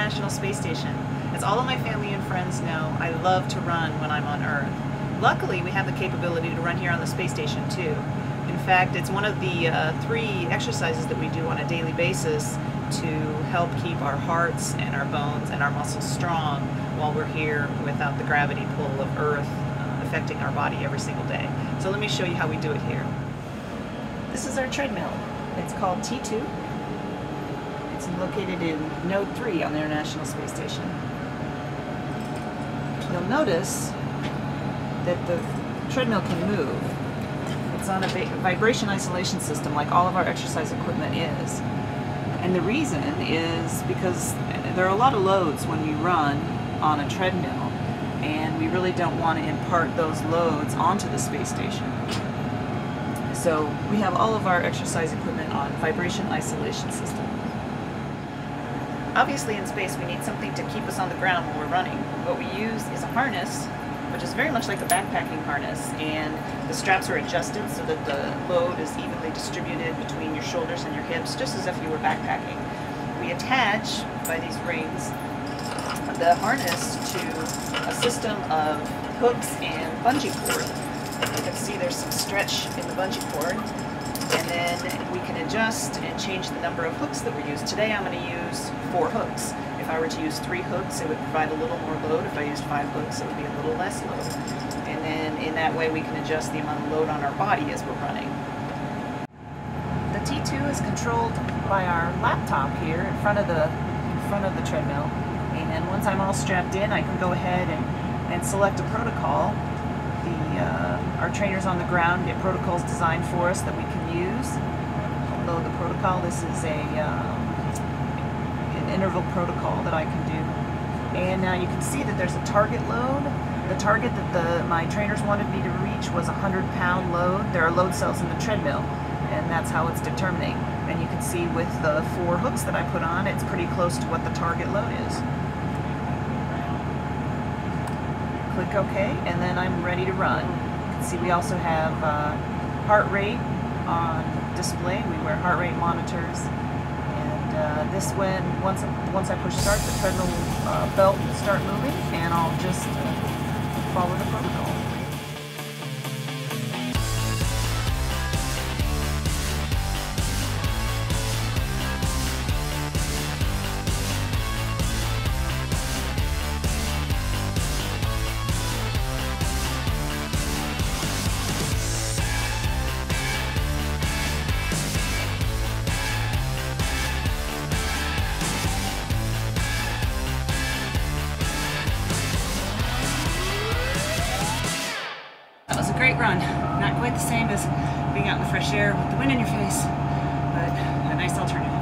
International Space Station. As all of my family and friends know, I love to run when I'm on Earth. Luckily, we have the capability to run here on the space station too. In fact, it's one of the uh, three exercises that we do on a daily basis to help keep our hearts and our bones and our muscles strong while we're here without the gravity pull of Earth uh, affecting our body every single day. So let me show you how we do it here. This is our treadmill. It's called T2. It's located in Node 3 on the International Space Station. You'll notice that the treadmill can move. It's on a vibration isolation system like all of our exercise equipment is. And the reason is because there are a lot of loads when we run on a treadmill and we really don't want to impart those loads onto the space station. So we have all of our exercise equipment on vibration isolation system. Obviously in space we need something to keep us on the ground when we're running. What we use is a harness which is very much like a backpacking harness and the straps are adjusted so that the load is evenly distributed between your shoulders and your hips just as if you were backpacking. We attach by these rings the harness to a system of hooks and bungee cord. You can see there's some stretch in the bungee cord and then adjust and change the number of hooks that we use. Today I'm going to use four hooks. If I were to use three hooks, it would provide a little more load. If I used five hooks, it would be a little less load. And then in that way, we can adjust the amount of load on our body as we're running. The T2 is controlled by our laptop here in front of the in front of the treadmill. And once I'm all strapped in, I can go ahead and, and select a protocol. The uh, our trainers on the ground get protocols designed for us that we can use. The protocol, this is a um, interval protocol that I can do. And now you can see that there's a target load. The target that the my trainers wanted me to reach was a 100 pound load. There are load cells in the treadmill and that's how it's determining. And you can see with the four hooks that I put on, it's pretty close to what the target load is. Click OK, and then I'm ready to run. You can see we also have uh, heart rate on display. We wear heart rate monitors And uh, this when once once I push start, the treadmill uh, belt will start moving, and I'll just uh, follow the protocol. Run. Not quite the same as being out in the fresh air with the wind in your face, but a nice alternative.